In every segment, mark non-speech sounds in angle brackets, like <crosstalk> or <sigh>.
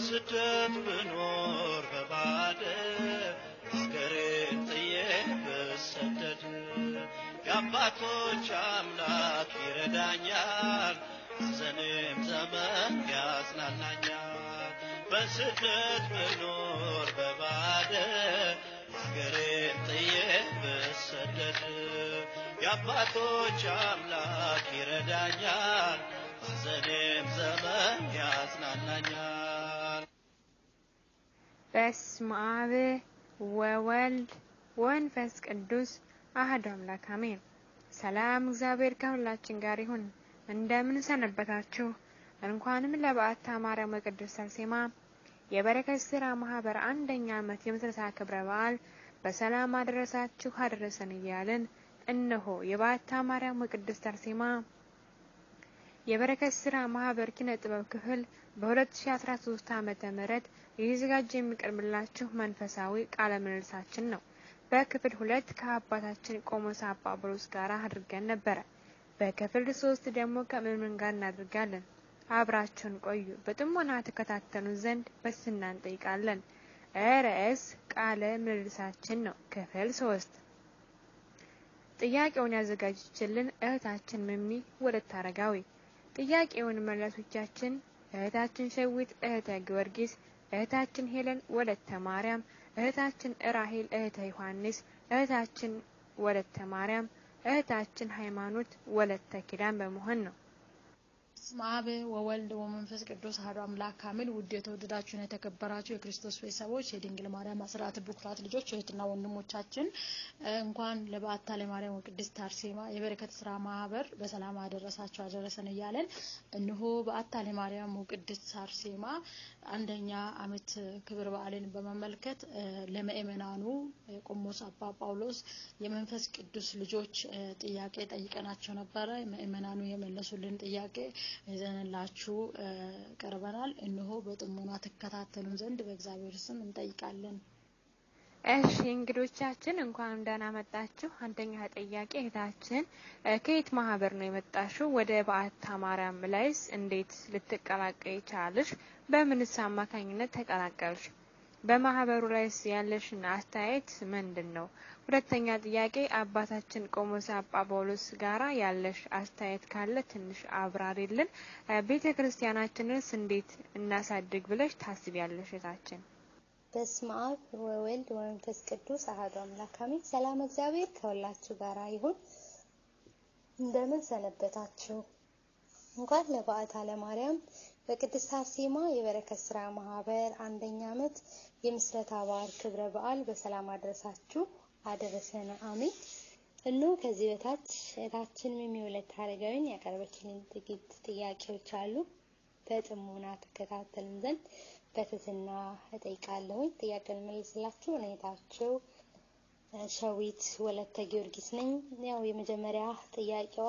በስደት ብኖር በባደ ሀገሬን ጥዬ ብሰደድ የአባቶች አምላክ ይረዳኛል፣ ሐዘኔም ዘመን ያጽናናኛል። በስደት ብኖር በባደ ሀገሬን ጥዬ ብሰደድ የአባቶች አምላክ ይረዳኛል፣ በስመ አብ ወወልድ ወመንፈስ ቅዱስ አሐዱ አምላክ አሜን። ሰላም እግዚአብሔር ከሁላችን ጋር ይሁን። እንደምን ሰነበታችሁ? እንኳንም ለበዓታ ማርያም ወቅድስት አርሴማ የበረከት ስራ ማህበር አንደኛ ዓመት የምስረታ ክብረ በዓል በሰላም አደረሳችሁ አደረሰን እያልን እነሆ የበዓታ ማርያም ወቅድስት አርሴማ የበረከት ስራ ማህበር ኪነ ጥበብ ክፍል በ2013 ዓመተ ምህረት እየተዘጋጀ የሚቀርብላችሁ መንፈሳዊ ቃለ ምልልሳችን ነው። በክፍል ሁለት ከአባታችን ቆሞስ አባ ብሩስ ጋር አድርገን ነበረ። በክፍል ሶስት ደግሞ ከምእመን ጋር እናደርጋለን። አብራችሁን ቆዩ። በጥሞና ተከታተሉን ዘንድ በትህትና እንጠይቃለን። ርዕስ ቃለ ምልልሳችን ነው። ክፍል ሶስት ጥያቄውን ያዘጋጀችልን እህታችን ወለተ አረጋዊ ጥያቄውን መለሶቻችን እህታችን ሸዊት እህተ ጊዮርጊስ፣ እህታችን ሄለን ወለተ ማርያም፣ እህታችን ራሄል እህተ ዮሐንስ፣ እህታችን ወለተ ማርያም፣ እህታችን ሃይማኖት ወለተ ኪዳን በመሆን ነው። በስመ አብ ወወልድ ወመንፈስ ቅዱስ አሐዱ አምላክ አሜን። ውድ የተወደዳችሁና የተከበራችሁ የክርስቶስ ቤተሰቦች የድንግል ማርያም አስራት ቡክራት ልጆች እህትና ወንድሞቻችን እንኳን ለበዓታ ለማርያም ወቅድስት አርሴማ የበረከት ስራ ማህበር በሰላም አደረሳችሁ አደረሰን እያለን እነሆ በዓታ ለማርያም ወቅድስት አርሴማ አንደኛ ዓመት ክብረ በዓልን በመመልከት ለምእመናኑ ቆሞስ አባ ጳውሎስ የመንፈስ ቅዱስ ልጆች ጥያቄ ጠይቀናቸው ነበረ። ምእመናኑ የመለሱልን ጥያቄ ይዘንላችሁ ቀርበናል። እነሆ በጥሞና ትከታተሉን ዘንድ በእግዚአብሔር ስም እንጠይቃለን። እሺ እንግዶቻችን እንኳን ደህና መጣችሁ። አንደኛ ጥያቄ እህታችን ከየት ማህበር ነው የመጣሽው? ወደ በዓታ ማርያምስ ላይ እንዴት ልትቀላቀይ ቻልሽ? በምንስ አማካኝነት ተቀላቀልሽ? በማህበሩ ላይስ ያለሽን አስተያየት ምንድን ነው? ሁለተኛ ጥያቄ አባታችን ቆሞስ አባ ጳውሎስ ጋራ ያለሽ አስተያየት ካለ ትንሽ አብራሪልን። ቤተ ክርስቲያናችንስ እንዴት እናሳድግ ብለሽ ታስቢያለሽ እህታችን? በስመ አብ ወወልድ ወመንፈስ ቅዱስ አሐዱ አምላክ አሜን። ሰላም እግዚአብሔር ከሁላችሁ ጋር ይሁን። እንደምን ሰነበታችሁ? እንኳን ለበዓታ ለማርያም በቅድስት አርሴማ የበረከት ስራ ማህበር አንደኛ ዓመት የምስረታ በዓል ክብረ በዓል በሰላም አድረሳችሁ አደረሰን አሜን። እነሆ ከዚህ በታች እህታችን የሚወለት አረጋዊን ያቀረበችልን ጥቂት ጥያቄዎች አሉ። በጥሞና ተከታተልን ዘንድ በትህትና እጠይቃለሁኝ። ጥያቄውን መልስላችሁ እኔታችሁ ሸዊት ወለተ ጊዮርጊስ ነኝ። ያው የመጀመሪያ ጥያቄዋ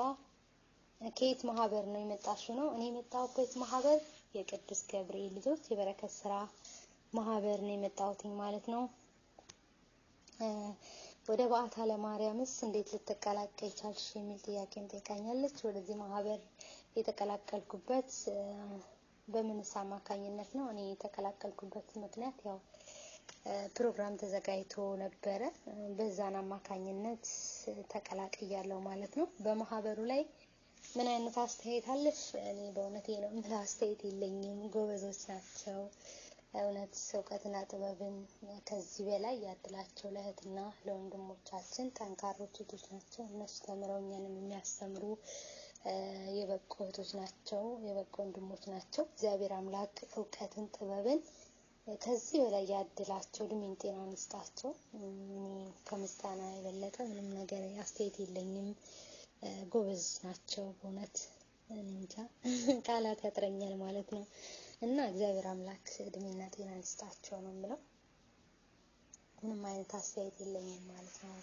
ከየት ማህበር ነው የመጣሽው ነው። እኔ የመጣሁበት ማህበር የቅዱስ ገብርኤል ልጆች የበረከት ስራ ማህበር ነው የመጣሁትኝ ማለት ነው። ወደ በዓታ ለማርያምስ እንዴት ልትቀላቀይ ቻልሽ የሚል ጥያቄን ጠይቃኛለች። ወደዚህ ማህበር የተቀላቀልኩበት በምንስ አማካኝነት ነው? እኔ የተቀላቀልኩበት ምክንያት ያው ፕሮግራም ተዘጋጅቶ ነበረ። በዛን አማካኝነት ተቀላቅያለሁ ማለት ነው። በማህበሩ ላይ ምን አይነት አስተያየት አለሽ? እኔ በእውነት ነው ምን አስተያየት የለኝም። ጎበዞች ናቸው። እውነት እውቀትና ጥበብን ከዚህ በላይ ያድላቸው ለእህትና ለወንድሞቻችን ጠንካሮች እህቶች ናቸው። እነሱ ተምረው እኛንም የሚያስተምሩ የበቁ እህቶች ናቸው። የበቁ ወንድሞች ናቸው። እግዚአብሔር አምላክ እውቀትን ጥበብን ከዚህ በላይ ያድላቸው፣ እድሜን ጤናን ይስጣቸው። ከምስጋና የበለጠ ምንም ነገር አስተያየት የለኝም። ጎበዝ ናቸው በእውነት እንጃ ቃላት ያጥረኛል ማለት ነው። እና እግዚአብሔር አምላክ እድሜና ጤና ይስጣቸው ነው የምለው። ምንም አይነት አስተያየት የለኝም ማለት ነው።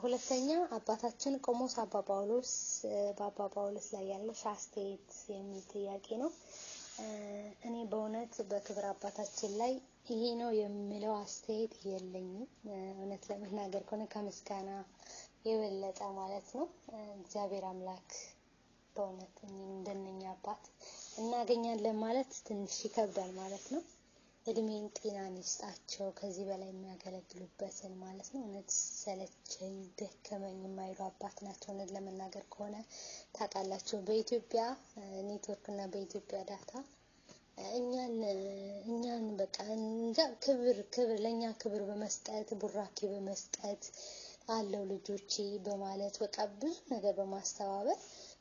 ሁለተኛ አባታችን ቆሞስ አባ ጳውሎስ በአባ ጳውሎስ ላይ ያለሽ አስተያየት የሚል ጥያቄ ነው። እኔ በእውነት በክብር አባታችን ላይ ይሄ ነው የሚለው አስተያየት የለኝም። እውነት ለመናገር ከሆነ ከምስጋና የበለጠ ማለት ነው። እግዚአብሔር አምላክ በእውነት እንደነኛ አባት እናገኛለን ማለት ትንሽ ይከብዳል ማለት ነው። እድሜን ጤናን ይስጣቸው ከዚህ በላይ የሚያገለግሉበትን ማለት ነው። እውነት ሰለቸኝ ደከመኝ የማይሉ አባት ናቸው። እውነት ለመናገር ከሆነ ታውቃላቸው በኢትዮጵያ ኔትወርክ እና በኢትዮጵያ ዳታ እኛን እኛን በቃ እንጃ ክብር ክብር ለእኛ ክብር በመስጠት ቡራኬ በመስጠት አለው ልጆቼ በማለት በቃ ብዙ ነገር በማስተባበር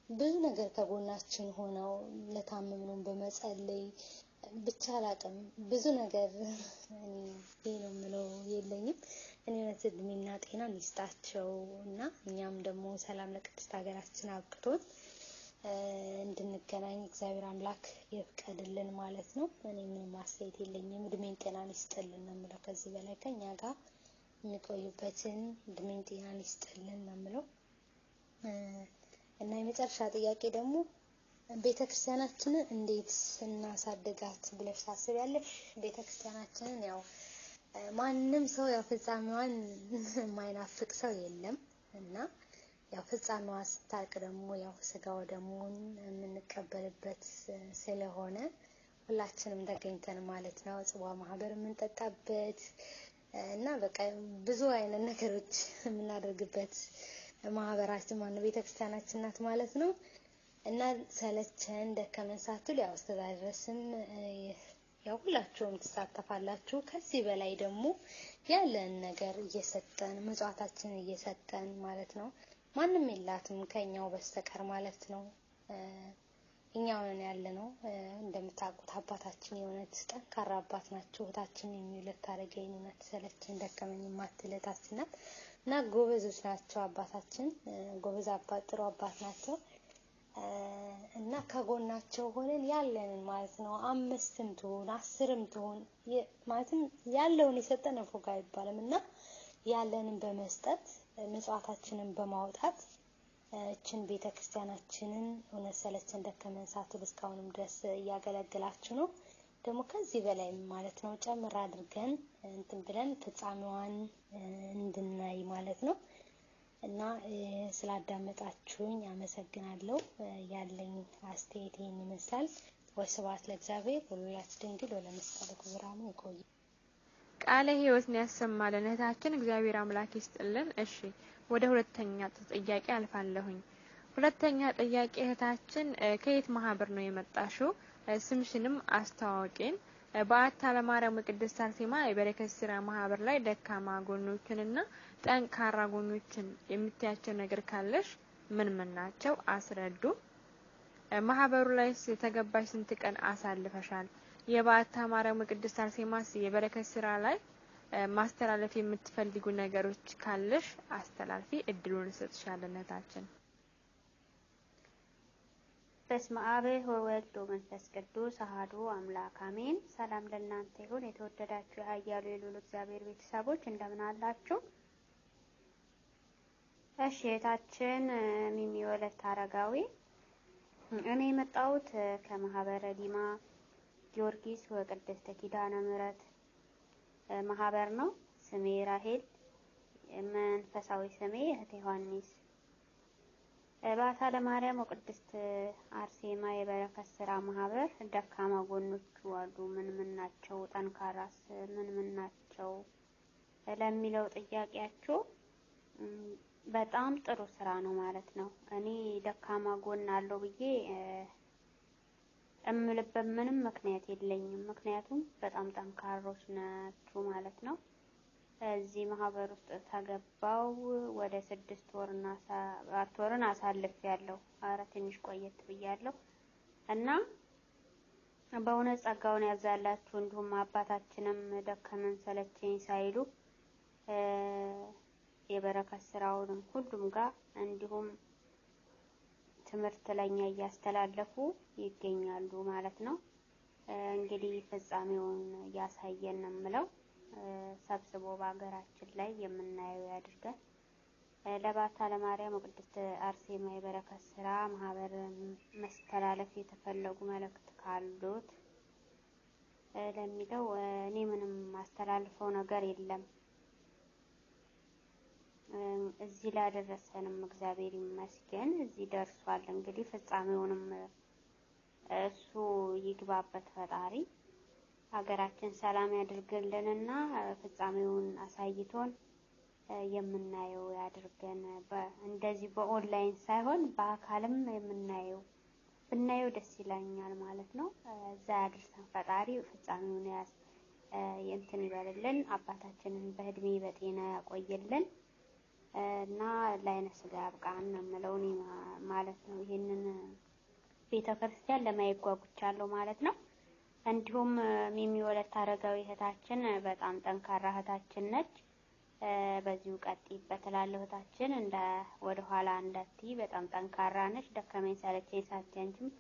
ብዙ ነገር ከጎናችን ሆነው ለታመምነውን በመጸለይ ብቻ አላቅም ብዙ ነገር <laughs> እኔ ነው የምለው የለኝም። እኔ እውነት እድሜና ጤናን ይስጣቸው እና እኛም ደግሞ ሰላም ለቅድስት ሀገራችን አብቅቶን እንድንገናኝ እግዚአብሔር አምላክ ይፍቀድልን ማለት ነው። እኔ ምንም አስተያየት የለኝም። እድሜን ጤናን ይስጥልን ነው የምለው። ከዚህ በላይ ከኛ ጋር የሚቆዩበትን እድሜን ጤናን ይስጥልን ነው የምለው። እና የመጨረሻ ጥያቄ ደግሞ ቤተ ክርስቲያናችንን እንዴት እናሳድጋት ብለሽ ታስቢያለሽ? ቤተ ክርስቲያናችንን ያው ማንም ሰው ያው ፍጻሜዋን የማይናፍቅ ሰው የለም እና ያው ፍጻሜዋ ስታልቅ ደግሞ ያው ስጋው ደሙን የምንቀበልበት ስለሆነ ሁላችንም ተገኝተን ማለት ነው ጽዋ ማህበር የምንጠጣበት እና በቃ ብዙ አይነት ነገሮች የምናደርግበት ማህበራችን ማነው ቤተክርስቲያናችን ናት ማለት ነው። እና ሰለቸን ደከመን ሳትሉ ያው እስከዛ ድረስም ያው ሁላችሁም ትሳተፋላችሁ። ከዚህ በላይ ደግሞ ያለን ነገር እየሰጠን ምጽዋታችንን እየሰጠን ማለት ነው። ማንም የላትም ከኛው በስተቀር ማለት ነው። እኛውን ያለ ነው። እንደምታውቁት አባታችን የእውነት ጠንካራ አባት ናቸው። እህታችን የሚውለት ታደረገኝ እውነት ሰለቸን ደከመኝ የማትል እህታችን ናት እና ጎበዞች ናቸው። አባታችን ጎበዝ አባት፣ ጥሩ አባት ናቸው። እና ከጎናቸው ሆነን ያለንን ማለት ነው። አምስትም ትሁን አስርም ትሁን ማለትም ያለውን የሰጠን ፎጋ አይባልም እና ያለንን በመስጠት ምጽዋታችንን በማውጣት እችን ቤተ ክርስቲያናችንን እውነት ሰለቸን ደከመን ሳትሉ እስካሁንም ድረስ እያገለግላችሁ ነው። ደግሞ ከዚህ በላይ ማለት ነው ጨምር አድርገን እንትን ብለን ፍጻሜዋን እንድናይ ማለት ነው። እና ስላዳመጣችሁኝ አመሰግናለሁ። ያለኝ አስተያየት ይህን ይመስላል። ወስብሐት ለእግዚአብሔር ወለወላዲቱ ድንግል ወለመስቀሉ ክቡር አሜን። ይቆይ። ቃለ ሕይወትን ያሰማልን እህታችን እግዚአብሔር አምላክ ይስጥልን። እሺ ወደ ሁለተኛ ጥያቄ አልፋለሁኝ። ሁለተኛ ጥያቄ እህታችን ከየት ማህበር ነው የመጣሽው? ስምሽንም አስተዋወቂን። በአታ ለማርያም ቅድስት አርሴማ የበረከት ስራ ማህበር ላይ ደካማ ጎኖችንና ጠንካራ ጎኖችን የምታያቸው ነገር ካለሽ ምን ምን ናቸው? አስረዱ። ማህበሩ ላይ የተገባሽ ስንት ቀን አሳልፈሻል? የበአታ ማርያም ቅድስት አርሴማስ የበረከት ስራ ላይ ማስተላለፍ የምትፈልጉ ነገሮች ካለሽ አስተላልፊ። እድሉን እንሰጥሻለን እህታችን። በስመ አብ ወወልድ ወመንፈስ ቅዱስ አሐዱ አምላክ አሜን። ሰላም ለእናንተ ይሁን። የተወደዳችሁ የኃያሉ የልዑል እግዚአብሔር ቤተሰቦች እንደምን አላችሁ? እሺ እህታችን ሚሚ ወለት አረጋዊ፣ እኔ የመጣሁት ከማህበረ ዲማ ጊዮርጊስ ወቅድስተ ኪዳነ ምሕረት ማህበር ነው። ስሜ ራሄል፣ መንፈሳዊ ስሜ እህቴ ዮሐንስ በአታ ለማርያም ወቅድስት አርሴማ የበረከት ስራ ማህበር ደካማ ጎኖቹ አሉ ምን ምን ናቸው? ጠንካራስ ምን ምን ናቸው? ለሚለው ጥያቄያችሁ በጣም ጥሩ ስራ ነው ማለት ነው። እኔ ደካማ ጎን አለው ብዬ እምልበት ምንም ምክንያት የለኝም። ምክንያቱም በጣም ጠንካሮች ናችሁ ማለት ነው። እዚህ ማህበር ውስጥ ተገባው ወደ ስድስት ወርና ሰባት ወርን አሳልፍ ያለው አረ ትንሽ ቆየት ብያለሁ እና በእውነት ጸጋውን ያዛላችሁ። እንዲሁም አባታችንም ደከመን ሰለቸኝ ሳይሉ የበረከት ስራውንም ሁሉም ጋር እንዲሁም ትምህርት ለኛ እያስተላለፉ ይገኛሉ ማለት ነው። እንግዲህ ፍጻሜውን እያሳየን ነው የምለው ሰብስቦ በሀገራችን ላይ የምናየው ያድርገን። ለባታ ለማርያም ቅድስት አርሴማ የበረከት ስራ ማህበር መስተላለፍ የተፈለጉ መልእክት ካሉት ለሚለው እኔ ምንም ማስተላልፈው ነገር የለም። እዚህ ላደረሰንም እግዚአብሔር ይመስገን። እዚህ ደርሷል። እንግዲህ ፍጻሜውንም እሱ ይግባበት ፈጣሪ ሀገራችን ሰላም ያድርግልንና ፍጻሜውን አሳይቶን የምናየው ያድርገን። እንደዚህ በኦንላይን ሳይሆን በአካልም የምናየው ብናየው ደስ ይለኛል ማለት ነው። እዛ ያድርሰን ፈጣሪ ፍጻሜውን ያስ እንትን ይበልልን። አባታችንን በእድሜ በጤና ያቆይልን እና ለዓይነ ሥጋ ያብቃን የምለው እኔ ማለት ነው። ይህንን ቤተ ክርስቲያን ለማየት ጓጉቻለሁ ማለት ነው። እንዲሁም ሚሚ ወለተ አረጋዊ እህታችን በጣም ጠንካራ እህታችን ነች። በዚሁ ቀጥይበት እላለሁ እህታችን። እንደ ወደ ኋላ እንዳትይ፣ በጣም ጠንካራ ነች። ደከመኝ ሰለቸኝ ሳትይ አንቺም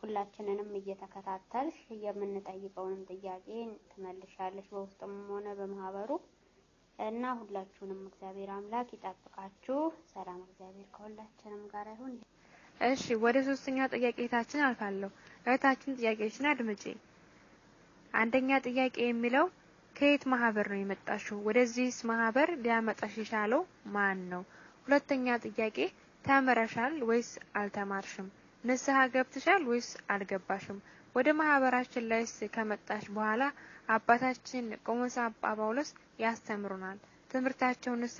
ሁላችንንም እየተከታተልሽ የምንጠይቀውንም ጥያቄ ትመልሻለሽ በውስጥም ሆነ በማህበሩ እና ሁላችሁንም እግዚአብሔር አምላክ ይጠብቃችሁ። ሰላም እግዚአብሔር ከሁላችንም ጋር ይሁን። እሺ ወደ ሶስተኛ ጥያቄ አልፋለሁ። እህታችን ጥያቄዎችን አድምጪ። አንደኛ ጥያቄ የሚለው ከየት ማህበር ነው የመጣሽው? ወደዚህስ ማህበር ሊያመጣሽ የቻለው ማን ነው? ሁለተኛ ጥያቄ ተምረሻል ወይስ አልተማርሽም? ንስሐ ገብተሻል ወይስ አልገባሽም? ወደ ማህበራችን ላይስ ከመጣሽ በኋላ አባታችን ቆሞስ አባ ጳውሎስ ያስተምሩናል። ትምህርታቸውንስ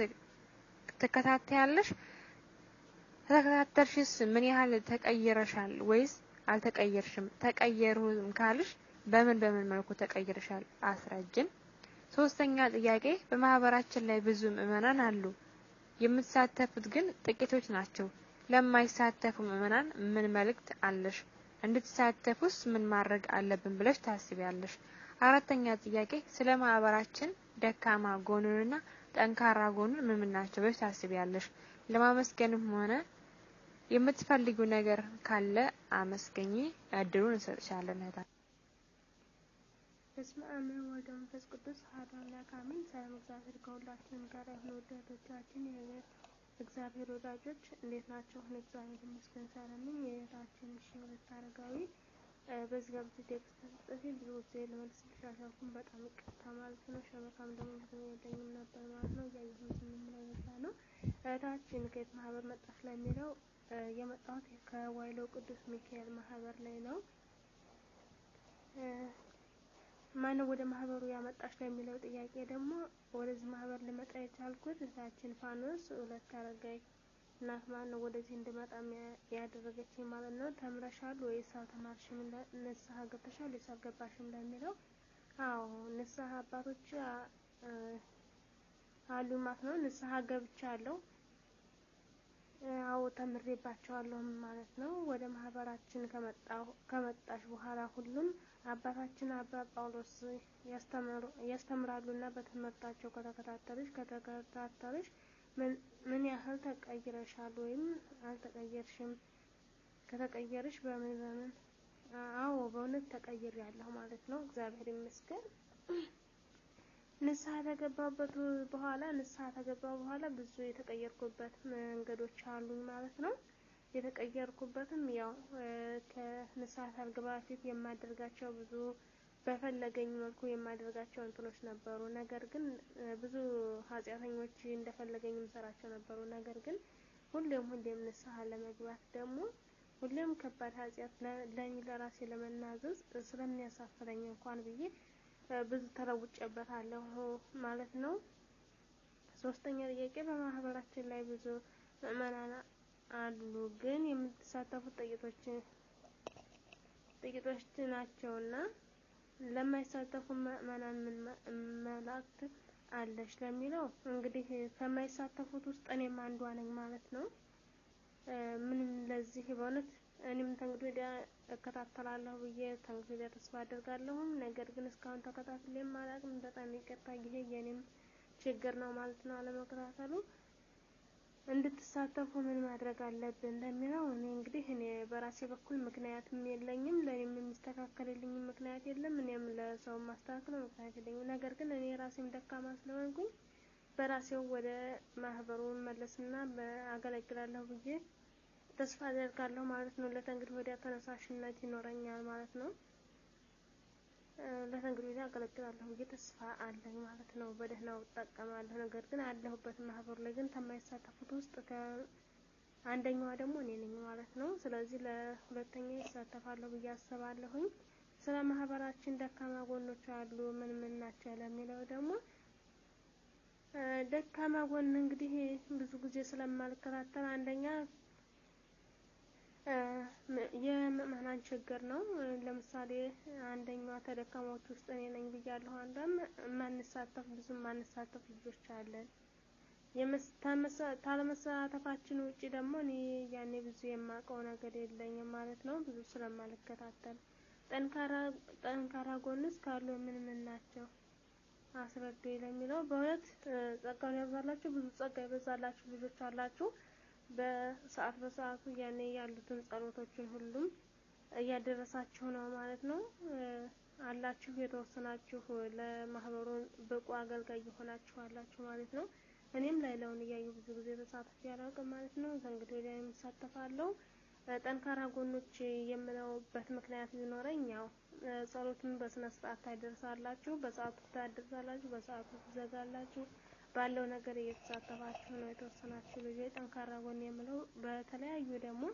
ትከታተያለሽ? ተከታተልሽስ ምን ያህል ተቀይረሻል ወይስ አልተቀየርሽም? ተቀየሩም ካልሽ በምን በምን መልኩ ተቀይረሻል? አስረጅን። ሶስተኛ ጥያቄ በማህበራችን ላይ ብዙ ምዕመናን አሉ። የምትሳተፉት ግን ጥቂቶች ናቸው። ለማይሳተፉ ምዕመናን ምን መልእክት አለሽ? እንድትሳተፉስ ምን ማድረግ አለብን ብለሽ ታስቢያለሽ? አራተኛ ጥያቄ ስለ ማህበራችን ደካማ ጎኑንና ጠንካራ ጎኑን ምን ምን ናቸው ብለሽ ታስቢያለሽ? ለማመስገንም ሆነ የምትፈልጊው ነገር ካለ አመስገኝ። እድሉን እንሰጥሻለን በስመ አብ ወወልድ ወመንፈስ ቅዱስ አሐዱ አምላክ አሜን። ሰላም እግዚአብሔር ከሁላችንም ጋር ይሁን። ውድ እህቶቻችን እግዚአብሔር ወዳጆች እንዴት ናቸው? እኔ እግዚአብሔር ይመስገን ሰላም ነኝ። የእህታችን እሺ አረጋዊ በዚህ ጋር text ተጽፌ ብዙ ጊዜ ልመልስልሽ አልቻልኩም። በጣም ይቅርታ ማለት ነው። ሸበካም ደግሞ ብዙ የለኝም ነበር ማለት ነው። እያየሁት የምለው በዛ ነው። እህታችን ከየት ማህበር መጣች ለሚለው የመጣሁት ከዋይሎ ቅዱስ ሚካኤል ማህበር ላይ ነው። ማነው ወደ ማህበሩ ያመጣች ለሚለው ጥያቄ ደግሞ ወደዚህ ማህበር ልመጣ የቻልኩት እህታችን ፋኖስ ሁለት አረጋይ እናት ማነው ወደዚህ እንድመጣ ያደረገችኝ ማለት ነው። ተምረሻል ወይስ አልተማርሽም? ንስሐ ገብተሻል ወይስ አልገባሽም ለሚለው አዎ ንስሐ አባቶች አሉ ማለት ነው። ንስሐ ገብቻለሁ። አዎ ተምሬባቸዋለሁ ማለት ነው። ወደ ማህበራችን ከመጣሽ በኋላ ሁሉም አባታችን አባ ጳውሎስ ያስተምራሉና በትምህርታቸው ከተከታተልሽ ከተከታተልሽ ምን ያህል ተቀይረሻል ወይም አልተቀየርሽም? ከተቀየርሽ በምን በምን? አዎ በእውነት ተቀይሬያለሁ ማለት ነው። እግዚአብሔር ይመስገን። ንስሐ ተገባበት በኋላ ንስሐ ተገባው በኋላ ብዙ የተቀየርኩበት መንገዶች አሉኝ ማለት ነው። የተቀየርኩበትም ያው ከንስሐ ሳልገባ በፊት የማደርጋቸው ብዙ በፈለገኝ መልኩ የማደርጋቸው እንትኖች ነበሩ። ነገር ግን ብዙ ኃጢአተኞች እንደፈለገኝ የምሰራቸው ነበሩ። ነገር ግን ሁሌም ሁሌም ንስሐ ለመግባት ደግሞ ሁሌም ከባድ ኃጢአት ለእኔ ለራሴ ለመናዘዝ ስለሚያሳፍረኝ እንኳን ብዬ ብዙ ተለውጬበታለሁ ማለት ነው። ሶስተኛ ጥያቄ በማህበራችን ላይ ብዙ ምዕመናን አሉ፣ ግን የምትሳተፉት ጥቂቶች ጥቂቶች ናቸውና ለማይሳተፉ ምዕመናን መልእክት አለሽ ለሚለው እንግዲህ ከማይሳተፉት ውስጥ እኔም አንዷ ነኝ ማለት ነው። ምንም ለዚህ በእውነት እኔም ተንግዲህ ወዲያ እከታተላለሁ ብዬ ተንግዲህ ወዲያ ተስፋ አደርጋለሁም። ነገር ግን እስካሁን ተከታትሌም አላውቅም። በጣም ይቅርታ፣ ይሄ የኔም ችግር ነው ማለት ነው አለመከታተሉ። እንድትሳተፉ ምን ማድረግ አለብን ለሚለው እኔ እንግዲህ እኔ በራሴ በኩል ምክንያትም የለኝም፣ ለእኔም የሚስተካከልልኝ ምክንያት የለም። እኔም ለሰው ማስተካከለው ምክንያት የለኝም። ነገር ግን እኔ ራሴም ደካማ ስለሆንኩኝ በራሴው ወደ ማህበሩ መለስና አገለግላለሁ ብዬ ተስፋ አደርጋለሁ ማለት ነው። ለተንግዲህ ወዲያ ተነሳሽነት ይኖረኛል ማለት ነው። ወዲያ አገለግላለሁ ብዬ ተስፋ አለኝ ማለት ነው። በደህናው እጠቀማለሁ። ነገር ግን አለሁበት ማህበሩ ላይ ግን ከማይሳተፉት ውስጥ ከአንደኛዋ ደግሞ እኔ ነኝ ማለት ነው። ስለዚህ ለሁለተኛ ይሳተፋለሁ ብዬ አስባለሁኝ። ስለ ማህበራችን ደካማ ጎኖች አሉ ምን ምን ናቸው ለሚለው ደግሞ ደካማ ጎን እንግዲህ ብዙ ጊዜ ስለማልከታተል አንደኛ የምዕመናን ችግር ነው። ለምሳሌ አንደኛዋ ተደካማዎች ውስጥ እኔ ነኝ ብያለሁ። አንዷም ማንሳተፍ ብዙ ማንሳተፍ ልጆች አለን። ካለመሳተፋችን ውጪ ደግሞ እኔ ያኔ ብዙ የማውቀው ነገር የለኝም ማለት ነው። ብዙ ስለማልከታተል ጠንካራ ጠንካራ ጎንስ ካሉ ምን ምን ናቸው አስረዱ ለሚለው በእውነት ጸጋውን ያብዛላችሁ። ብዙ ጸጋ የበዛላችሁ ልጆች አላችሁ። በሰዓት በሰዓቱ ያኔ ያሉትን ጸሎቶችን ሁሉም እያደረሳችሁ ነው ማለት ነው። አላችሁ የተወሰናችሁ ለማህበሩ ብቁ አገልጋይ የሆናችሁ አላችሁ ማለት ነው። እኔም ላይ ለውን እያዩ ብዙ ጊዜ ተሳትፌ አላውቅም ማለት ነው። ከእንግዲህ ወዲያ የምሳተፋለሁ። ጠንካራ ጎኖች የምለውበት ምክንያት ቢኖረኝ ያው ጸሎትን በስነ ስርዓት ታደርሳላችሁ፣ በሰዓቱ ታደርሳላችሁ፣ በሰዓቱ ትዘጋላችሁ። ባለው ነገር እየተሳተፋችሁ ነው። የተወሰናችሁ ልጆች ጠንካራ ጎን የምለው በተለያዩ ደግሞ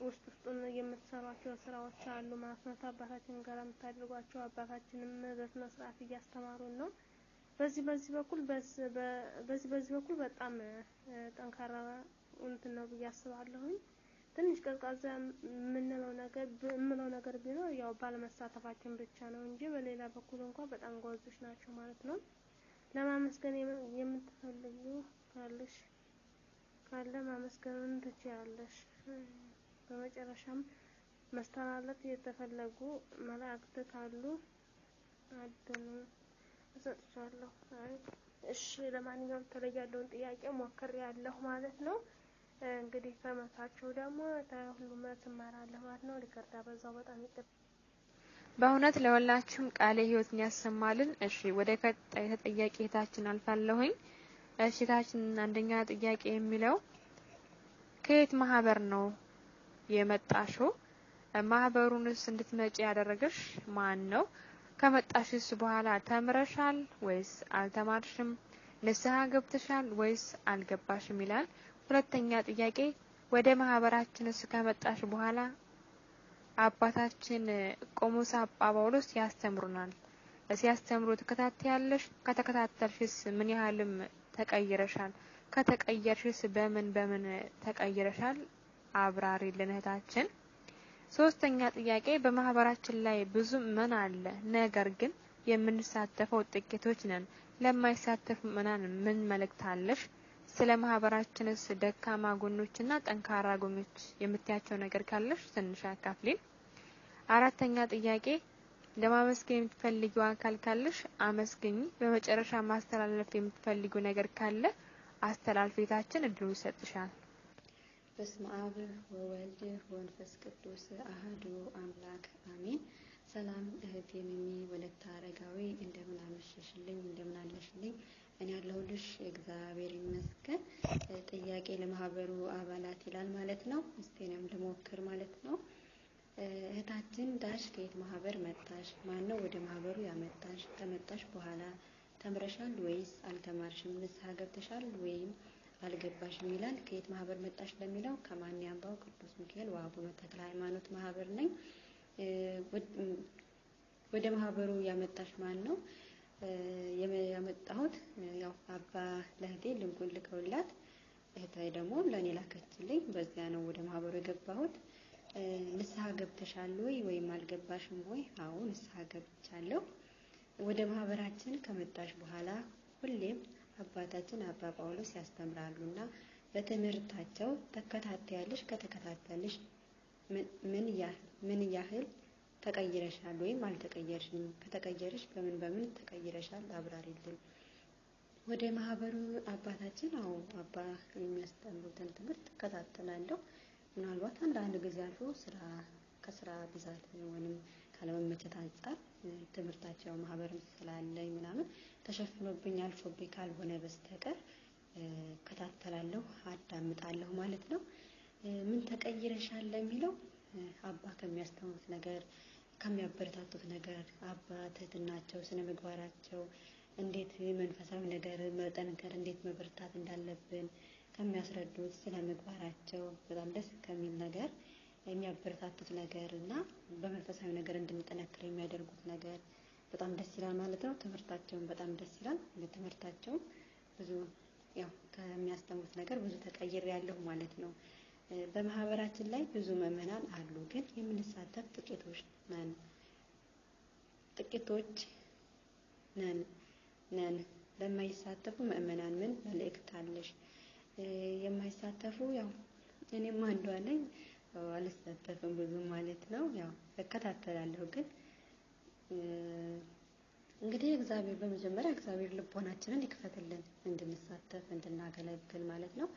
ውስጥ ውስጡን የምትሰሯቸው ስራዎች አሉ ማለት ነው። አባታችን ጋር የምታደርጓቸው አባታችንም በስነ ስርዓት እያስተማሩን ነው። በዚህ በዚህ በኩል በዚህ በዚህ በኩል በጣም ጠንካራ እንትን ነው ብዬ አስባለሁኝ። ትንሽ ቀዝቃዛ የምንለው ነገር የምለው ነገር ቢኖር ያው ባለመሳተፋችን ብቻ ነው እንጂ በሌላ በኩል እንኳን በጣም ጎበዞች ናቸው ማለት ነው። ለማመስገን የምትፈልጉ ካለሽ ካለ ማመስገን ትችያለሽ። በመጨረሻም መስተላለፍ የተፈለጉ መላእክት ካሉ አድኑ እሰጥሻለሁ። አይ እሺ፣ ለማንኛውም ተለይ ያለውን ጥያቄ ሞክሬያለሁ ማለት ነው። እንግዲህ ከመታቸው ደግሞ ከሁሉም ትማራለህ ማለት ነው። ሊከርዳ በዛው በጣም ይቅር በእውነት ለሁላችሁም ቃለ ሕይወትን ያሰማልን። እሺ ወደ ቀጣይ ተጠያቂ እህታችን አልፋለሁኝ። እሺ እህታችን አንደኛ ጥያቄ የሚለው ከየት ማህበር ነው የመጣሽው? ማህበሩንስ እንድትመጪ ያደረገሽ ማን ነው? ከመጣሽስ በኋላ ተምረሻል ወይስ አልተማርሽም? ንስሐ ገብተሻል ወይስ አልገባሽም? ይላል። ሁለተኛ ጥያቄ ወደ ማህበራችንስ ከመጣሽ በኋላ አባታችን ቆሞስ አባ ጳውሎስ ያስተምሩናል። ሲያስተምሩ ተከታተያለሽ? ከተከታተልሽስ ምን ያህልም ተቀይረሻል? ከተቀየርሽስ በምን በምን ተቀይረሻል? አብራሪልን እህታችን። ሶስተኛ ጥያቄ በማህበራችን ላይ ብዙ ምን አለ፣ ነገር ግን የምንሳተፈው ጥቂቶች ነን። ለማይሳተፉ ምናን ምን መልእክት አለሽ? ስለ ማህበራችንስ ደካማ ጎኖችና ጠንካራ ጎኖች የምትያቸው ነገር ካለሽ ትንሽ አካፍሊን። አራተኛ ጥያቄ ለማመስገን የምትፈልጊው አካል ካለሽ አመስግኝ። በመጨረሻ ማስተላለፍ የምትፈልጊው ነገር ካለ አስተላልፌታችን እድሉ ይሰጥሻል። በስመ አብ ወወልድ ወመንፈስ ቅዱስ አህዱ አምላክ አሜን። ሰላም እህቴ ሚሚ ወለተ አረጋዊ እንደምን አመሸሽልኝ? እንደምን አለሽልኝ? እኔ ያለሁልሽ እግዚአብሔር ይመስገን። ጥያቄ ለማህበሩ አባላት ይላል ማለት ነው። እስቲ ልሞክር ማለት ነው። እህታችን ዳሽ ከየት ማህበር መጣሽ? ማን ነው ወደ ማህበሩ ያመጣሽ? ከመጣሽ በኋላ ተምረሻል ወይስ አልተማርሽም? ንስሐ ገብተሻል ወይም አልገባሽም ይላል። ከየት ማህበር መጣሽ ለሚለው ከማን ያምባው ቅዱስ ሚካኤል ወአቡነ ተክለ ሃይማኖት ማህበር ነኝ። ወደ ማህበሩ ያመጣሽ ማን ነው? ያመጣሁት ያው አባ ለእህቴ ልንኩን ልከውላት እህቴ ደግሞ ለእኔ ላከችልኝ። በዚያ ነው ወደ ማህበሩ የገባሁት። ንስሐ ገብተሻል ወይ ወይም አልገባሽም ወይ? አዎ ንስሐ ገብቻለሁ። ወደ ማህበራችን ከመጣሽ በኋላ ሁሌም አባታችን አባ ጳውሎስ ያስተምራሉና በትምህርታቸው ተከታተያለሽ። ከተከታተልሽ ምን ያህል ምን ያህል ተቀይረሻል ወይም አልተቀየርሽም? ከተቀየርሽ በምን በምን ተቀይረሻል? አብራሪልን። ወደ ማህበሩ አባታችን አዎ አባ የሚያስተምሩትን ትምህርት እከታተላለሁ። ምናልባት አንዳንድ ጊዜ አልፎ ስራ ከስራ ብዛት ወይም ካለመመቸት አንጻር ትምህርታቸው ማህበርም ስላለኝ ምናምን ተሸፍኖብኝ አልፎብኝ ካልሆነ በስተቀር እከታተላለሁ፣ አዳምጣለሁ ማለት ነው። ምን ተቀይረሻል ለሚለው አባ ከሚያስተምሩት ነገር ከሚያበረታቱት ነገር አባ ትህትናቸው፣ ስነ ምግባራቸው እንዴት መንፈሳዊ ነገር መጠንከር እንዴት መበርታት እንዳለብን ከሚያስረዱት ስለ ምግባራቸው በጣም ደስ ከሚል ነገር የሚያበረታቱት ነገር እና በመንፈሳዊ ነገር እንድንጠነክር የሚያደርጉት ነገር በጣም ደስ ይላል ማለት ነው። ትምህርታቸውን በጣም ደስ ይላል። ትምህርታቸውም ብዙ ያው ከሚያስተምሩት ነገር ብዙ ተቀይሬ ያለሁ ማለት ነው። በማህበራችን ላይ ብዙ ምዕመናን አሉ፣ ግን የምንሳተፍ ጥቂቶች ነን ጥቂቶች ነን ነን። ለማይሳተፉ ምዕመናን ምን መልእክት አለሽ? የማይሳተፉ ያው እኔም አንዷ ነኝ። አልሳተፍም ብዙ ማለት ነው። ያው እከታተላለሁ ግን እንግዲህ እግዚአብሔር በመጀመሪያ እግዚአብሔር ልቦናችንን ይክፈትልን እንድንሳተፍ እንድናገለግል ማለት ነው።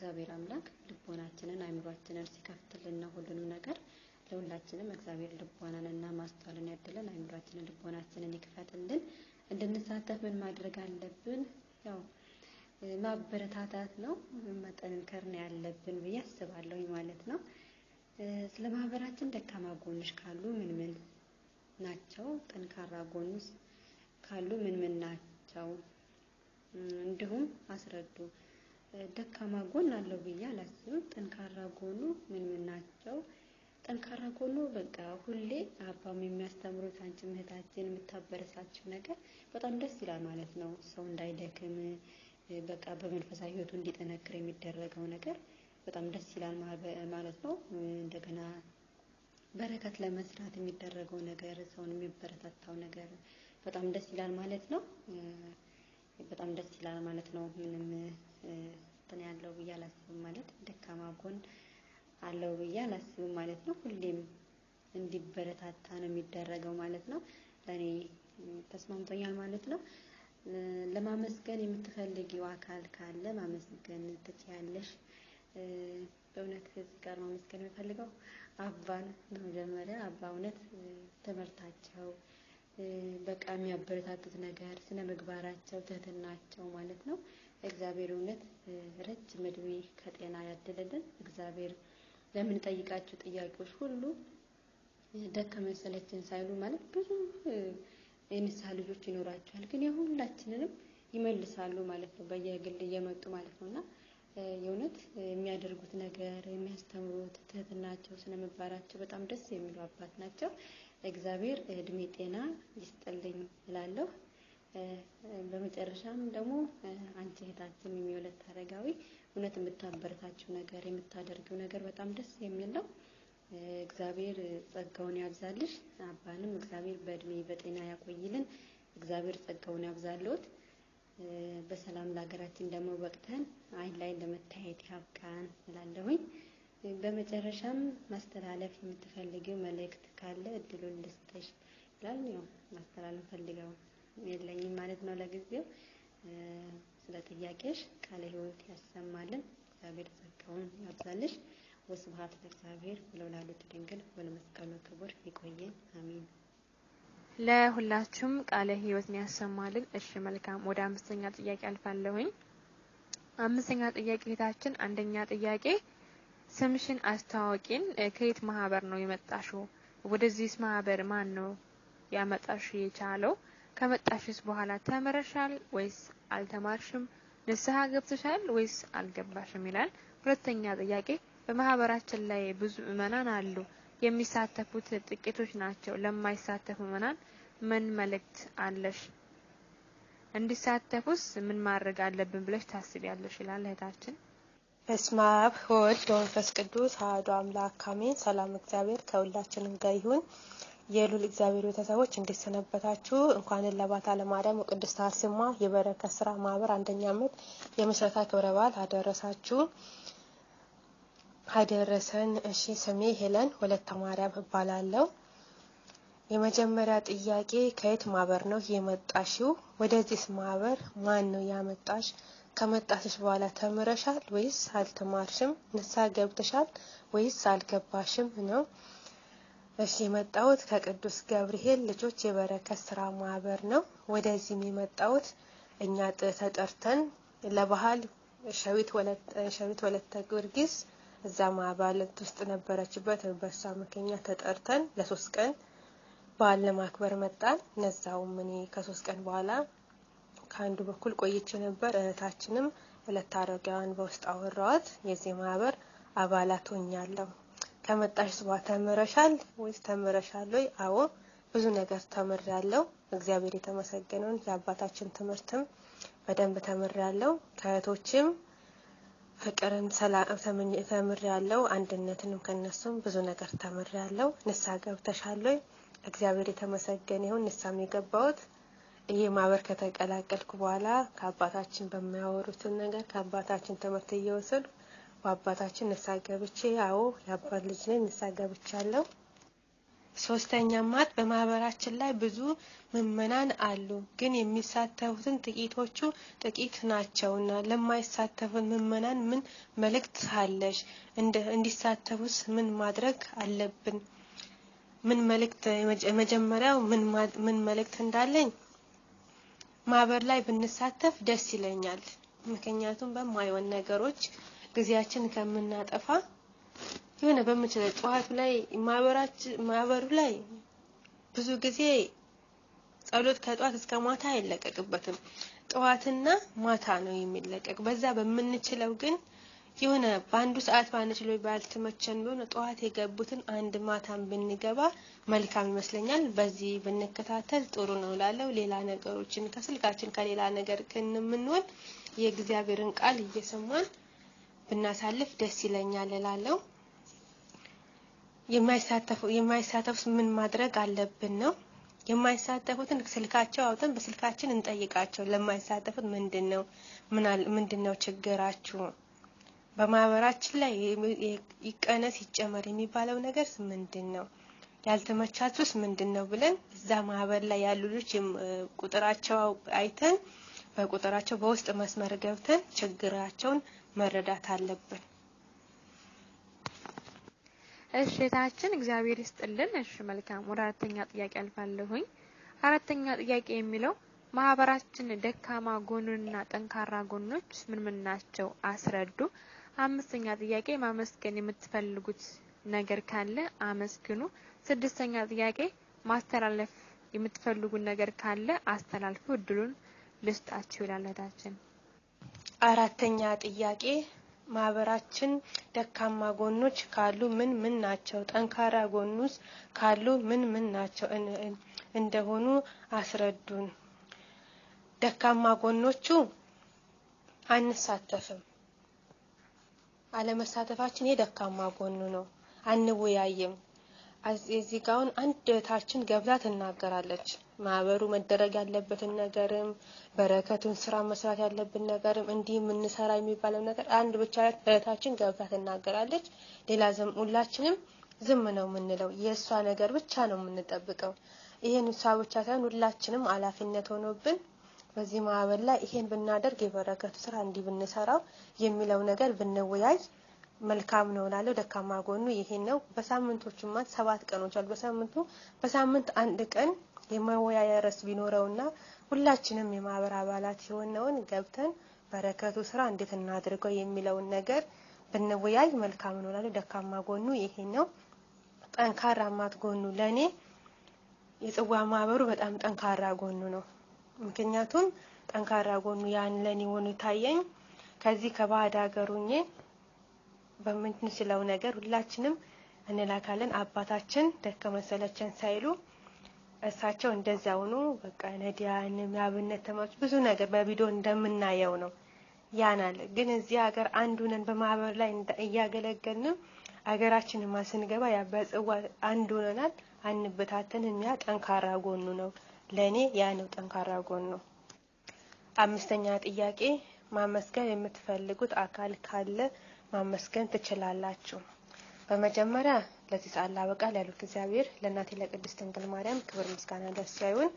እግዚአብሔር አምላክ ልቦናችንን አይምሯችንን ሲከፍትልን ሁሉንም ነገር ለሁላችንም እግዚአብሔር ልቦናንና ማስተዋልን ያድለን። አይምሯችንን ልቦናችንን ይክፈትልን። እንድንሳተፍ ምን ማድረግ አለብን? ያው ማበረታታት ነው፣ መጠንከር ነው ያለብን ብዬ አስባለሁ ማለት ነው። ስለ ማህበራችን ደካማ ጎንሽ ካሉ ምን ምን ናቸው? ጠንካራ ጎንስ ካሉ ምን ምን ናቸው? እንዲሁም አስረዱ። ደካማ ጎን አለው ብዬ አላስብም። ጠንካራ ጎኑ ምን ምን ናቸው? ጠንካራ ጎኑ በቃ ሁሌ አባም የሚያስተምሩት አንቺ እህታችን የምታበረሳችው ነገር በጣም ደስ ይላል ማለት ነው። ሰው እንዳይደክም በቃ በመንፈሳዊ ሕይወቱ እንዲጠነክር የሚደረገው ነገር በጣም ደስ ይላል ማለት ነው። እንደገና በረከት ለመስራት የሚደረገው ነገር ሰውን የሚበረታታው ነገር በጣም ደስ ይላል ማለት ነው። በጣም ደስ ይላል ማለት ነው። ምንም እንትን ያለው ብዬ አላስብም ማለት ደካማ ጎን አለው ብዬ አላስብም ማለት ነው። ሁሌም እንዲበረታታ ነው የሚደረገው ማለት ነው። ለእኔ ተስማምቶኛል ማለት ነው። ለማመስገን የምትፈልጊው አካል ካለ ማመስገን ትችያለሽ። በእውነት ከዚህ ጋር ማመስገን የምፈልገው አባን በመጀመሪያ አባ እውነት ትምህርታቸው በቃ የሚያበረታቱት ነገር ስነ ምግባራቸው ትህትናቸው ማለት ነው። እግዚአብሔር እውነት ረጅም እድሜ ከጤና ያድልልን። እግዚአብሔር ለምንጠይቃቸው ጥያቄዎች ሁሉ ደከመን ሰለቸን ሳይሉ ማለት ብዙ የንስሐ ልጆች ይኖራቸዋል፣ ግን የሁላችንንም ይመልሳሉ ማለት ነው። በየግል እየመጡ ማለት ነው እና የእውነት የሚያደርጉት ነገር የሚያስተምሩት ትህትናቸው፣ ስነ ምግባራቸው በጣም ደስ የሚሉ አባት ናቸው። እግዚአብሔር እድሜ ጤና ይስጥልኝ እላለሁ። በመጨረሻም ደግሞ አንቺ እህታችን የሚወለት አረጋዊ እውነት የምታበረታችው ነገር የምታደርጊው ነገር በጣም ደስ የሚል ነው። እግዚአብሔር ጸጋውን ያብዛልሽ። አባንም እግዚአብሔር በእድሜ በጤና ያቆይልን። እግዚአብሔር ጸጋውን ያብዛልዎት። በሰላም ለሀገራችን ደግሞ በቅተን አይን ላይ ለመታየት ያብቃን እላለሁኝ። በመጨረሻም ማስተላለፍ የምትፈልጊው መልእክት ካለ እድሉን ልስጥሽ ይላል። ያው ማስተላለፍ ፈልገው የለኝም ማለት ነው ለጊዜው። ስለ ጥያቄሽ ቃለ ሕይወት ያሰማልን። እግዚአብሔር ጸጋውን ያብዛልሽ። ወስብሐት ለእግዚአብሔር ወለወላዲቱ ድንግል ወለመስቀሉ ክቡር። ይቆየን። አሜን። ለሁላችሁም ቃለ ሕይወትን ያሰማልን። እሺ መልካም። ወደ አምስተኛ ጥያቄ አልፋለሁኝ። አምስተኛ ጥያቄ እህታችን፣ አንደኛ ጥያቄ ስምሽን አስተዋወቂን። ከየት ማህበር ነው የመጣሽው? ወደዚህስ ማህበር ማን ነው ያመጣሽ የቻለው? ከመጣሽስ በኋላ ተምረሻል ወይስ አልተማርሽም? ንስሐ ገብተሻል ወይስ አልገባሽም? ይላል። ሁለተኛ ጥያቄ በማህበራችን ላይ ብዙ ምዕመናን አሉ፣ የሚሳተፉት ጥቂቶች ናቸው። ለማይሳተፉ ምዕመናን ምን መልእክት አለሽ? እንዲሳተፉስ ምን ማድረግ አለብን ብለሽ ታስቢያለሽ? ይላል እህታችን። በስመ አብ ወወልድ ወመንፈስ ቅዱስ አሐዱ አምላክ አሜን። ሰላም እግዚአብሔር ከሁላችንም ጋር ይሁን። የሉል እግዚአብሔር ቤተሰቦች እንዴት ሰነበታችሁ? እንኳን ለባታ ለማርያም ወቅድስት አርሴማ የበረከት ስራ ማህበር አንደኛ ዓመት የምስረታ ክብረ በዓል አደረሳችሁ አደረሰን። እሺ ስሜ ሄለን ወለተ ማርያም እባላለሁ። የመጀመሪያ ጥያቄ ከየት ማህበር ነው የመጣሽው? ወደዚህስ ማህበር ማን ነው ያመጣሽ? ከመጣሽሽ በኋላ ተምረሻል ወይስ አልተማርሽም? ንስሐ ገብተሻል ወይስ አልገባሽም ነው። እሺ የመጣሁት ከቅዱስ ገብርኤል ልጆች የበረከት ስራ ማህበር ነው። ወደዚህም የመጣሁት እኛ ተጠርተን ለባህል ሸዊት ወለተ ጊዮርጊስ እዛ ማህበራት ውስጥ ነበረችበት። በሷ ምክንያት ተጠርተን ለሶስት ቀን በዓል ለማክበር መጣን። እነዛውም እኔ ከሶስት ቀን በኋላ ከአንዱ በኩል ቆይቼ ነበር። እህታችንም ሁለት አረጋውያን በውስጥ አወራዋት የዚህ ማህበር አባላት ሆኛለሁ። ከመጣሽ ስባ ተምረሻል ወይስ ተምረሻል ወይ? አዎ ብዙ ነገር ተምሬያለሁ። እግዚአብሔር የተመሰገነውን የአባታችን ትምህርትም በደንብ ተምሬያለሁ። ከእህቶችም ፍቅርን ተምሬያለሁ። አንድነትንም ከነሱም ብዙ ነገር ተምሬያለሁ። ንስሐ ገብተሻል ወይ? እግዚአብሔር የተመሰገነ ይሁን። ንስሐም የገባሁት ይህ ማህበር ከተቀላቀልኩ በኋላ ከአባታችን በሚያወሩትን ነገር ከአባታችን ትምህርት እየወሰዱ በአባታችን ንስሐ ገብቼ አዎ የአባት ልጅ ነኝ፣ ንስሐ ገብቻለሁ። ሶስተኛ ማት በማህበራችን ላይ ብዙ ምዕመናን አሉ፣ ግን የሚሳተፉትን ጥቂቶቹ ጥቂት ናቸውና ለማይሳተፉት ምዕመናን ምን መልእክት አለሽ? እንዲሳተፉስ ምን ማድረግ አለብን? ምን መልእክት መጀመሪያው ምን መልእክት እንዳለኝ ማህበር ላይ ብንሳተፍ ደስ ይለኛል። ምክንያቱም በማይሆን ነገሮች ጊዜያችን ከምናጠፋ የሆነ በምችለው ጠዋት ላይ ማህበሩ ላይ ብዙ ጊዜ ጸሎት ከጠዋት እስከ ማታ አይለቀቅበትም። ጠዋትና ማታ ነው የሚለቀቅ። በዛ በምንችለው ግን የሆነ በአንዱ ሰዓት ባንችለው ባልተመቸን ቢሆን ጠዋት የገቡትን አንድ ማታን ብንገባ መልካም ይመስለኛል። በዚህ ብንከታተል ጥሩ ነው ላለው ሌላ ነገሮችን ከስልካችን ከሌላ ነገር ከምንሆን የእግዚአብሔርን ቃል እየሰማን ብናሳልፍ ደስ ይለኛል የማይሳተፉ የማይሳተፉት ምን ማድረግ አለብን ነው። የማይሳተፉትን ስልካቸው አውጥተን በስልካችን እንጠይቃቸው። ለማይሳተፉት ምንድን ነው ምንድን ነው ችግራችሁ? በማህበራችን ላይ ይቀነስ ይጨመር የሚባለው ነገር ምንድን ነው? ያልተመቻችሁስ ምንድን ነው ብለን እዛ ማህበር ላይ ያሉ ልጆች ቁጥራቸው አይተን በቁጥራቸው በውስጥ መስመር ገብተን ችግራቸውን መረዳት አለብን። እሺ እህታችን እግዚአብሔር ይስጥልን። እሺ መልካም። ወደ አራተኛ ጥያቄ አልፋለሁኝ። አራተኛ ጥያቄ የሚለው ማህበራችን ደካማ ጎኑንና ጠንካራ ጎኖች ምን ምን ናቸው አስረዱ። አምስተኛ ጥያቄ ማመስገን የምትፈልጉት ነገር ካለ አመስግኑ። ስድስተኛ ጥያቄ ማስተላለፍ የምትፈልጉት ነገር ካለ አስተላልፉ። እድሉን ልስጣችሁ ይላል እህታችን። አራተኛ ጥያቄ ማህበራችን ደካማ ጎኖች ካሉ ምን ምን ናቸው? ጠንካራ ጎኑስ ካሉ ምን ምን ናቸው እንደሆኑ አስረዱን። ደካማ ጎኖቹ አንሳተፍም። አለመሳተፋችን የደካማ ጎኑ ነው። አንወያይም። እዚህ አሁን አንድ እህታችን ገብታ ትናገራለች። ማህበሩ መደረግ ያለበትን ነገርም በረከቱን ስራ መስራት ያለብን ነገርም እንዲህ የምንሰራ የሚባለው ነገር አንድ ብቻ እህታችን ገብታ ትናገራለች። ሌላ ዝም ሁላችንም ዝም ነው የምንለው። የእሷ ነገር ብቻ ነው የምንጠብቀው። ይሄን እሷ ብቻ ሳይሆን ሁላችንም ኃላፊነት ሆኖብን በዚህ ማህበር ላይ ይሄን ብናደርግ የበረከቱ ስራ እንዲህ ብንሰራው የሚለው ነገር ብንወያይ መልካም ነው እላለሁ። ደካማ ጎኑ ይሄን ነው። በሳምንቶቹማ ሰባት ቀኖች አሉ። በሳምንቱ በሳምንት አንድ ቀን የመወያያ ርዕስ ቢኖረውና ሁላችንም የማህበር አባላት የሆነውን ገብተን በረከቱ ስራ እንዴት እናድርገው የሚለውን ነገር ብንወያይ መልካም ነው እላለሁ። ደካማ ጎኑ ይሄን ነው። ጠንካራ ማት ጎኑ ለኔ የጽዋ ማህበሩ በጣም ጠንካራ ጎኑ ነው። ምክንያቱም ጠንካራ ጎኑ ያን ለኔ ሆኖ ታየኝ። ከዚህ ከባዕድ ሀገር ሆኜ በምንችለው ነገር ሁላችንም እንላካለን። አባታችን ደከመን ሰለቸን ሳይሉ እሳቸው እንደዛ ሆኖ በቃ ነዲያንም የአብነት ተማሪዎች ብዙ ነገር በቪዲዮ እንደምናየው ነው ያናል። ግን እዚህ ሀገር አንዱ ነን በማህበር ላይ እያገለገልንም ሀገራችንን ስንገባ ያ በጽዋ አንዱ ሆነናል። አንበታተንም። ያ ጠንካራ ጎኑ ነው። ለእኔ ያ ነው ጠንካራ ጎኑ። አምስተኛ ጥያቄ ማመስገን የምትፈልጉት አካል ካለ ማመስገን ትችላላችሁ። በመጀመሪያ ለዚህ ሰዓት ላበቃል ያሉት እግዚአብሔር ለእናቴ ለቅድስት ድንግል ማርያም ክብር ምስጋና ደስ ይሁን።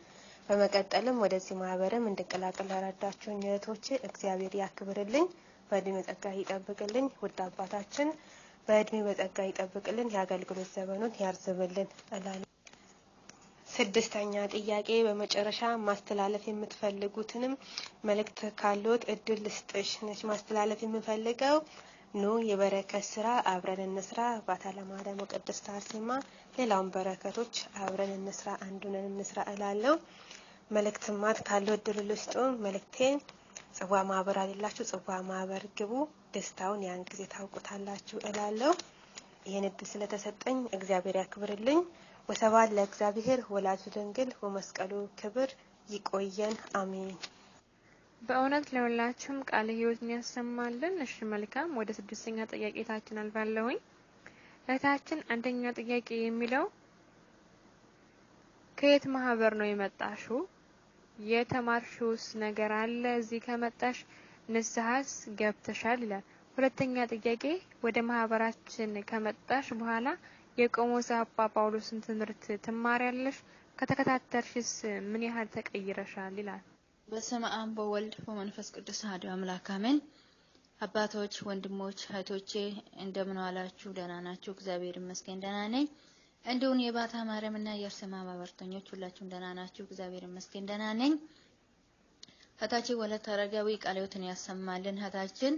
በመቀጠልም ወደዚህ ማህበርም እንድቀላቀል ላረዳችሁኝ እህቶቼ እግዚአብሔር ያክብርልኝ፣ በእድሜ ጸጋ ይጠብቅልኝ። ውድ አባታችን በእድሜ በጸጋ ይጠብቅልን፣ የአገልግሎት ዘመኑን ያርዝምልን እላለሁ። ስድስተኛ ጥያቄ በመጨረሻ ማስተላለፍ የምትፈልጉትንም መልእክት ካለዎት እድል ልስጥሽ ነች። ማስተላለፍ የምፈልገው ኑ የበረከት ስራ አብረን እንስራ። ባታ ለማርያም ቅድስት አርሴማ ሌላውን በረከቶች አብረን እንስራ፣ አንዱንን እንስራ እላለሁ። መልእክት ማት ካለው እድል ልስጡ። መልእክቴን ጽዋ ማህበር አሌላችሁ ጽዋ ማህበር ግቡ። ደስታውን ያን ጊዜ ታውቁታላችሁ እላለሁ። ይህን እድል ስለተሰጠኝ እግዚአብሔር ያክብርልኝ። ወሰብሐት ለእግዚአብሔር ወላዲቱ ድንግል ወመስቀሉ ክብር። ይቆየን። አሜን። በእውነት ለሁላችሁም ቃለ ሕይወትን ያሰማልን። እሺ መልካም፣ ወደ ስድስተኛ ጥያቄታችን አልፋለሁኝ። እህታችን አንደኛ ጥያቄ የሚለው ከየት ማህበር ነው የመጣሽው? የተማርሽውስ ነገር አለ? እዚህ ከመጣሽ ንስሐስ ገብተሻል? ይላል። ሁለተኛ ጥያቄ ወደ ማህበራችን ከመጣሽ በኋላ የቆሞስ አባ ጳውሎስን ትምህርት ትማሪያለሽ? ከተከታተልሽስ ምን ያህል ተቀይረሻል? ይላል። በስመ አብ በወልድ በመንፈስ ቅዱስ አሐዱ አምላክ አሜን። አባቶች፣ ወንድሞች፣ እህቶቼ እንደምን ዋላችሁ? ደህና ናችሁ? እግዚአብሔር ይመስገን ደህና ነኝ። እንዲሁም የባታ ማርያም እና የእርሰማ ማህበርተኞች ሁላችሁም ደህና ናችሁ? እግዚአብሔር ይመስገን ደህና ነኝ። እህታችን ወለተ አረጋዊ ቃለ ሕይወትን ያሰማልን። እህታችን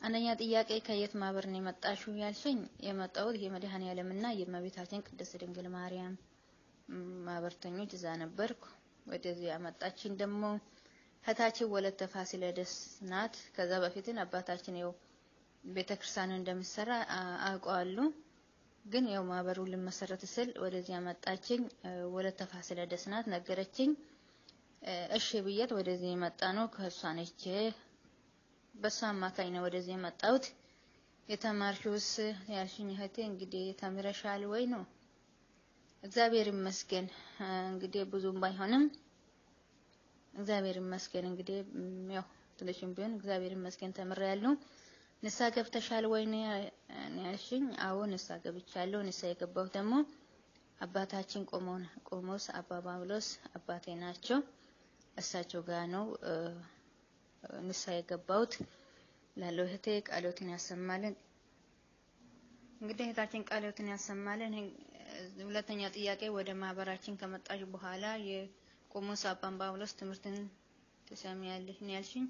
አንደኛ ጥያቄ ከየት ማህበር ነው የመጣሽው ያልሽኝ፣ የመጣሁት የመድኃኔዓለም እና የእመቤታችን ቅድስት ድንግል ማርያም ማህበርተኞች እዛ ነበርኩ። ወደዚህ ያመጣችን ደግሞ እህታችን ወለተ ፋሲለደስ ናት። ከዛ በፊትን አባታችን ያው ቤተክርስቲያን እንደምሰራ አውቀዋሉ። ግን ያው ማህበሩን ልመሰረት ስል ወደዚህ ያመጣችኝ ወለተ ፋሲለደስ ናት። ነገረችኝ። እሺ ብያት ወደዚህ የመጣ ነው። ከእሷ ነች። በእሷ አማካኝ ነው ወደዚህ የመጣሁት። የተማርሽውስ ያልሽኝ እህቴ እንግዲህ ተምረሻል ወይ ነው? እግዚአብሔር ይመስገን እንግዲህ ብዙም ባይሆንም እግዚአብሔር ይመስገን እንግዲህ ያው ትንሽም ቢሆን እግዚአብሔር ይመስገን ተምሬያለሁ። ንስሐ ገብተሻል ወይ ነው ያልሽኝ? አዎ ንስሐ ገብቻለሁ። ንስሐ የገባሁት ደግሞ አባታችን ቆሞስ አባ ጳውሎስ አባቴ ናቸው። እሳቸው ጋር ነው ንስሐ የገባሁት። ላለው እህቴ ቃሎትን ያሰማልን። እንግዲህ እህታችን ቃሎትን ያሰማልን። ሁለተኛ ጥያቄ ወደ ማህበራችን ከመጣሽ በኋላ የቆሞስ አባ ጳውሎስ ትምህርትን ትሰሚያለሽ ነው ያልሽኝ?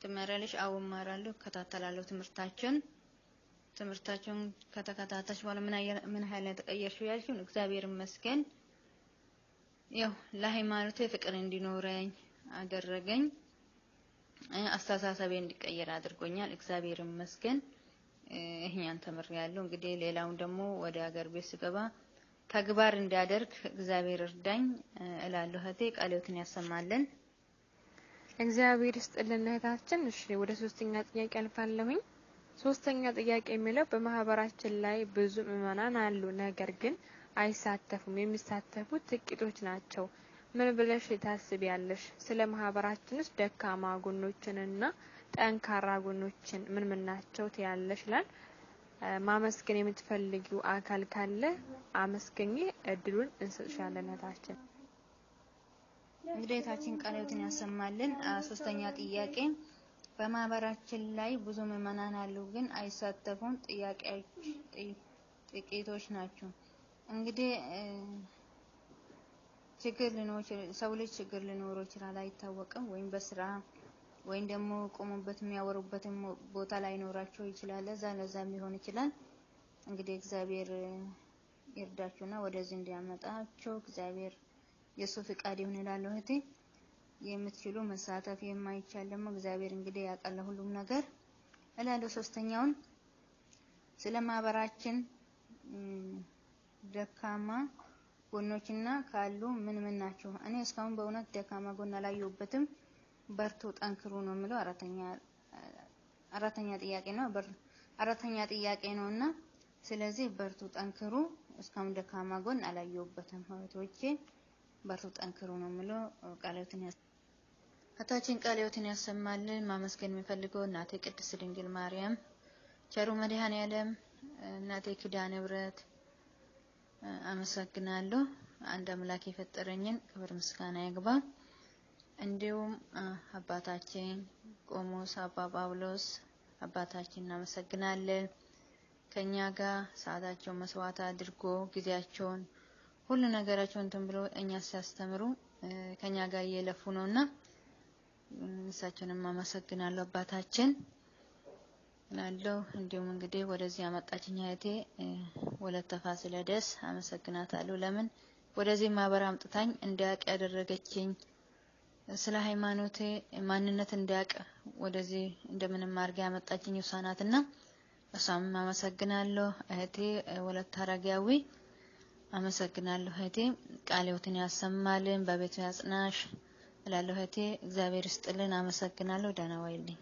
ትማሪያለሽ? አዎ እማራለሁ፣ እከታተላለሁ ትምህርታቸውን ትምህርታቸውን ከተከታተልሽ በኋላ ምን ያህል ነው የተቀየርሽው ያልሽኝ? እግዚአብሔር ይመስገን ያው ለሃይማኖቴ ፍቅር እንዲኖረኝ አደረገኝ። አስተሳሰቤ እንዲቀየር አድርጎኛል። እግዚአብሔር ይመስገን ይህኛን ተምሬያለሁ። እንግዲህ ሌላውን ደግሞ ወደ ሀገር ቤት ስገባ ተግባር እንዲያደርግ እግዚአብሔር እርዳኝ እላለሁ። እህቴ ቃልዎትን ያሰማልን። እግዚአብሔር ይስጥልን እህታችን። እሺ ወደ ሶስተኛ ጥያቄ አልፋለሁኝ። ሶስተኛ ጥያቄ የሚለው በማህበራችን ላይ ብዙ ምዕመናን አሉ፣ ነገር ግን አይሳተፉም። የሚሳተፉት ጥቂቶች ናቸው። ምን ብለሽ ታስቢያለሽ? ስለ ማህበራችንስ ደካማ ጎኖችንና ጠንካራ ጎኖችን ምን ምን ናቸው ትያለሽ? ይላል። ማመስገን የምትፈልጊው አካል ካለ አመስገኝ፣ እድሉን እንሰጥሻለን እህታችን። እንግዲህ እህታችን ያሰማልን። ሶስተኛ ጥያቄ በማህበራችን ላይ ብዙ ምዕመናን አሉ፣ ግን አይሳተፉም። ጥያቄዎች ጥቂቶች ናቸው። እንግዲህ ችግር ሊኖር ሰው ልጅ ችግር ሊኖረው ይችላል፣ አይታወቅም። ወይም በስራ ወይም ደግሞ ቆሙበት የሚያወሩበትን ቦታ ላይ ኖራቸው ይችላል። ለዛ ለዛም ሊሆን ይችላል። እንግዲህ እግዚአብሔር ይርዳችሁና ወደዚህ እንዲያመጣቸው እግዚአብሔር የእሱ ፍቃድ ይሁን እላለሁ እህቴ። የምትችሉ መሳተፍ የማይቻል ደግሞ እግዚአብሔር እንግዲህ ያውቃል ሁሉም ነገር እላለሁ። ሶስተኛውን ስለ ማህበራችን ደካማ ጎኖችና ካሉ ምን ምን ናቸው? እኔ እስካሁን በእውነት ደካማ ጎን አላየሁበትም። በርቱ፣ ጠንክሩ ነው የምለው። አራተኛ አራተኛ ጥያቄ ነው አራተኛ ጥያቄ ነው እና ስለዚህ በርቱ፣ ጠንክሩ። እስካሁን ደካማ ጎን አላየሁበትም። እህቶቼ በርቱ፣ ጠንክሩ ነው የምለው። ቃልዎትን እህታችን ቃልዎትን ያሰማልን። ማመስገን የሚፈልገው እናቴ ቅድስት ድንግል ማርያም፣ ቸሩ መድኃኔዓለም፣ እናቴ ኪዳነ ምሕረት አመሰግናለሁ። አንድ አምላክ የፈጠረኝን ክብር ምስጋና ይግባ። እንዲሁም አባታችን ቆሞስ አባ ጳውሎስ አባታችን እናመሰግናለን። ከኛ ጋር ሰዓታቸውን መስዋዕት አድርጎ ጊዜያቸውን ሁሉ ነገራቸውን እንትን ብሎ እኛ ሲያስተምሩ ከኛ ጋር እየለፉ ነውና እሳቸውንም አመሰግናለሁ አባታችን ላለው እንዲሁም እንግዲህ ወደዚህ ያመጣችኝ እህቴ ወለተ ፋሲለደስ አመሰግናታለሁ። ለምን ወደዚህ ማህበር አምጥታኝ እንዳያቅ ያደረገችኝ ስለ ሃይማኖቴ ማንነት እንዲያውቅ ወደዚህ እንደምንም አድርጋ ያመጣችኝ እሷ ናትና እሷም አመሰግናለሁ። እህቴ ወለተ አረጋዊ አመሰግናለሁ። እህቴ ቃለ ያሰማልን፣ በቤቱ ያጽናሽ እላለሁ። እህቴ እግዚአብሔር ይስጥልን። አመሰግናለሁ። ደህና ዋይልኝ።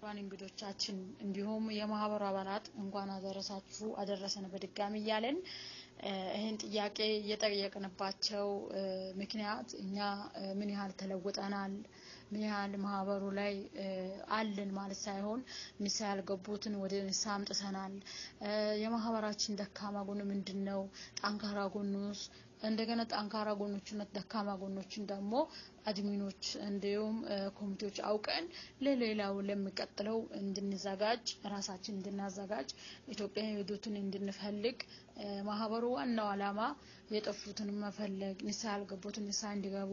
ክቡራን እንግዶቻችን እንዲሁም የማህበሩ አባላት እንኳን አደረሳችሁ አደረሰን በድጋሚ እያለን ይህን ጥያቄ እየጠየቅንባቸው ምክንያት እኛ ምን ያህል ተለውጠናል፣ ምን ያህል ማህበሩ ላይ አለን ማለት ሳይሆን ንስሐ ያልገቡትን ወደ ንስሐ አምጥተናል። የማህበራችን ደካማ ጎን ምንድን ነው? ጠንካራ ጎኑስ እንደገና ጠንካራ ጎኖችና ደካማ ጎኖችን ደግሞ አድሚኖች እንዲሁም ኮሚቴዎች አውቀን ለሌላው ለሚቀጥለው እንድንዘጋጅ ራሳችን እንድናዘጋጅ ኢትዮጵያ የሄዱትን እንድንፈልግ ማህበሩ ዋናው ዓላማ የጠፉትን መፈለግ ንስሐ ያልገቡትን ንስሐ እንዲገቡ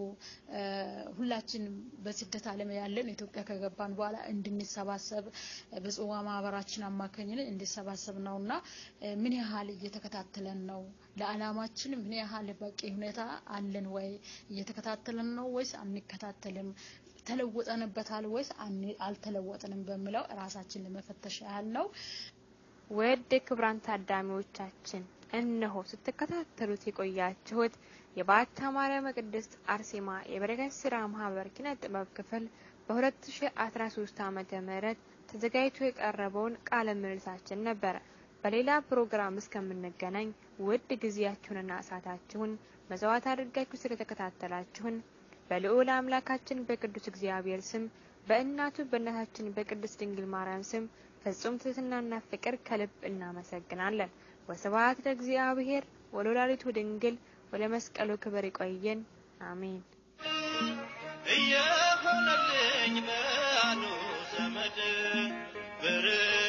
ሁላችን በስደት ዓለም ያለን ኢትዮጵያ ከገባን በኋላ እንድንሰባሰብ በጽዋ ማህበራችን አማካኝነት እንዲሰባሰብ ነውና ምን ያህል እየተከታተለን ነው? ለዓላማችን ምን ያህል በቂ ሁኔታ አለን ወይ? እየተከታተለን ነው ወይስ አንከታተልም? ተለውጠንበታል ወይስ አልተለወጥንም? በሚለው ራሳችን ለመፈተሽ ያህል ውድ ክቡራን ታዳሚዎቻችን እነሆ ስትከታተሉት የቆያችሁት የባታ ማርያም ቅድስት አርሴማ የበረከት ስራ ማህበር ኪነ ጥበብ ክፍል በ2013 ዓመተ ምህረት ተዘጋጅቶ የቀረበውን ቃለ ምልልሳችን ነበረ። በሌላ ፕሮግራም እስከምንገናኝ ውድ ጊዜያችሁንና ሰዓታችሁን መስዋዕት አድርጋችሁ ስለተከታተላችሁን በልዑል አምላካችን በቅዱስ እግዚአብሔር ስም በእናቱ በእናታችን በቅድስት ድንግል ማርያም ስም ፍጹም ትህትናና ፍቅር ከልብ እናመሰግናለን። ወስብሐት ለእግዚአብሔር ወለወላዲቱ ድንግል ወለመስቀሉ ክብር ይቆየን። አሜን። እየሆነልኝ በአሉ ዘመድ ብርክም